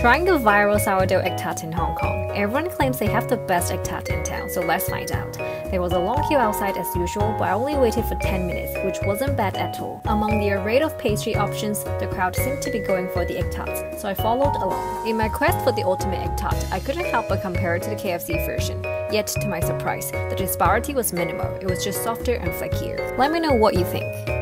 Trying the viral sourdough egg tart in Hong Kong. Everyone claims they have the best egg tart in town, so let's find out. There was a long queue outside as usual, but I only waited for 10 minutes, which wasn't bad at all. Among the array of pastry options, the crowd seemed to be going for the egg tarts, so I followed along. In my quest for the ultimate egg tart, I couldn't help but compare it to the KFC version. Yet, to my surprise, the disparity was minimal, it was just softer and flakier. Let me know what you think.